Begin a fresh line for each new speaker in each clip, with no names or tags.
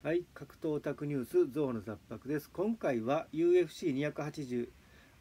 はい、格闘オタクニュースゾウの雑白です。今回は UFC280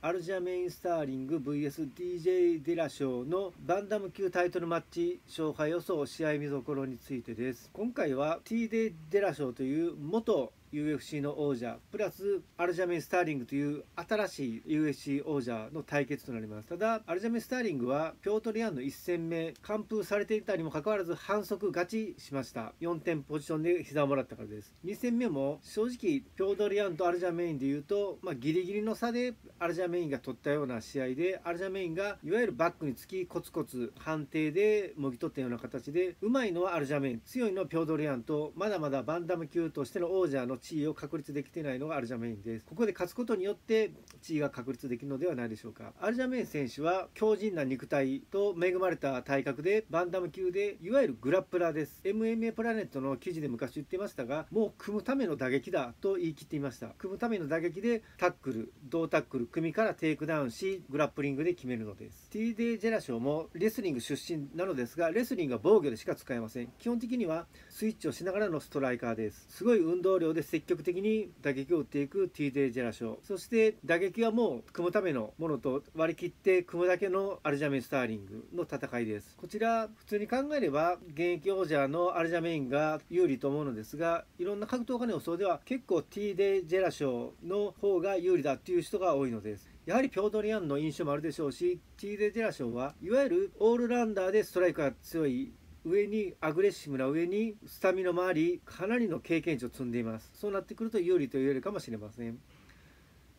アルジャメイン・スターリング VSDJ デラショーのバンダム級タイトルマッチ勝敗予想試合見どころについてです。今回は T デデラショーという元 UFC の王者プラスアルジャメン・スターリングという新しい UFC 王者の対決となります。ただアルジャメン・スターリングはピョートリアンの1戦目完封されていたにもかかわらず反則勝ちしました。4点ポジションで膝をもらったからです。2戦目も正直ピョートリアンとアルジャメインでいうと、まあ、ギリギリの差でアルジャメインが取ったような試合でアルジャメインがいわゆるバックにつきコツコツ判定でもぎ取ったような形でうまいのはアルジャメイン強いのはピョートル・ヤンとまだまだバンタム級としての王者の地位を確立できてないのがアルジャメインです。ここで勝つことによって地位が確立できるのではないでしょうか。アルジャメイン選手は強靭な肉体と恵まれた体格でバンタム級でいわゆるグラップラーです。MMA プラネットの記事で昔言ってましたがもう組むための打撃だと言い切っていました。組むための打撃でタックル胴タックル組からテイクダウンしグラップリングで決めるのです。T デジェラショーもレスリング出身なのですがレスリングは防御でしか使えません。基本的にはスイッチをしながらのストライカーです。すごい運動量で積極的に打撃を打っていく TJ ジェラショーそして打撃はもう組むためのものと割り切って組むだけのアルジャメン・スターリングの戦いです。こちら普通に考えれば現役王者のアルジャメインが有利と思うのですがいろんな格闘家の予想では結構 TJ ジェラショーの方が有利だっていう人が多いのです。やはりピョードリアンの印象もあるでしょうし TJ ジェラショーはいわゆるオールランダーでストライクが強い上にアグレッシブな上にスタミナもありかなりの経験値を積んでいます。そうなってくると有利と言えるかもしれません。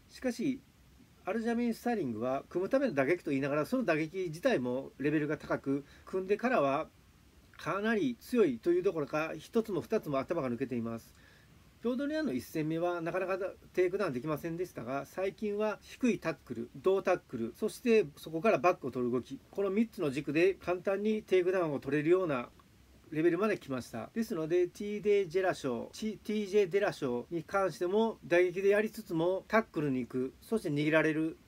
しかしアルジャメイン・スターリングは組むための打撃と言いながらその打撃自体もレベルが高く組んでからはかなり強いというどころか1つも2つも頭が抜けています。ピョートル・ヤンの1戦目はなかなかテイクダウンできませんでしたが最近は低いタックル胴タックルそしてそこからバックを取る動き。この3つの軸で簡単にテイクダウンを取れるようなレベルまで来ました。ですので TJ ジェラ賞 TJ デラ賞に関しても打撃でやりつつもタックルに行くそして逃げられる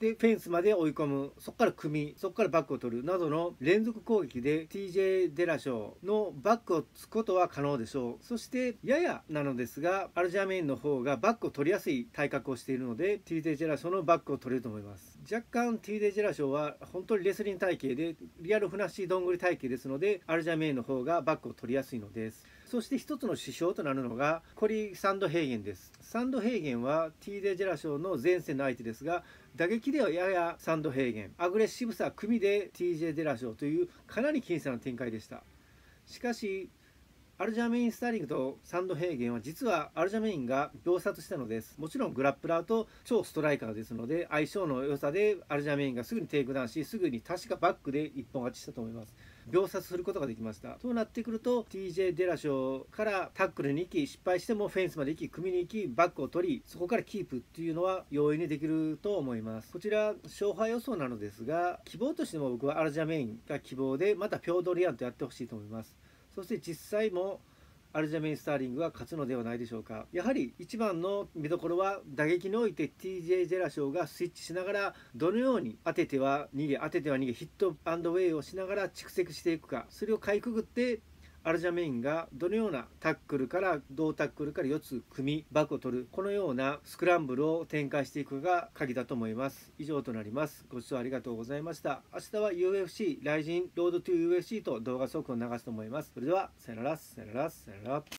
でフェンスまで追い込む。そこから組みそこからバックを取る。などの連続攻撃で TJ デラショーのバックをつくことは可能でしょう。そしてややなのですがアルジャメインの方がバックを取りやすい体格をしているので TJ デラショーのバックを取れると思います。若干 TJ デラショーは本当にレスリング体型でリアルフナッシーどんぐり体型ですのでアルジャメインの方がバックを取りやすいのです。そして一つの指標となるのがコリー・サンドヘーゲンです。サンドヘーゲンは T デジェラ賞の前線の相手ですが打撃ではややサンドヘーゲン。アグレッシブさ組で TJ デラ賞というかなり僅差な展開でした。しかしアルジャメイン・スターリングとサンドヘーゲンは実はアルジャメインが秒殺したのです。もちろんグラップラーと超ストライカーですので相性の良さでアルジャメインがすぐにテイクダウンしすぐに確かバックで一本勝ちしたと思います。秒殺することができました。そうなってくると TJ デラショーからタックルに行き失敗してもフェンスまで行き組みに行きバックを取りそこからキープっていうのは容易にできると思います。こちら勝敗予想なのですが希望としても僕はアルジャメインが希望でまたピョートル・ヤンとやってほしいと思います。そして実際もアルジャメイン・スターリングは勝つのではないでしょうか。やはり一番の見どころは打撃において TJ ジェラショーがスイッチしながらどのように当てては逃げ当てては逃げヒットアンドウェイをしながら蓄積していくか。それをかいくぐってアルジャメインがどのようなタックルから同タックルから4つ組みバックを取るこのようなスクランブルを展開していくが鍵だと思います。以上となります。ご視聴ありがとうございました。明日は UFC ライジンロードトゥ UFC と動画速報を流すと思います。それではさよなら。さよなら。さよなら。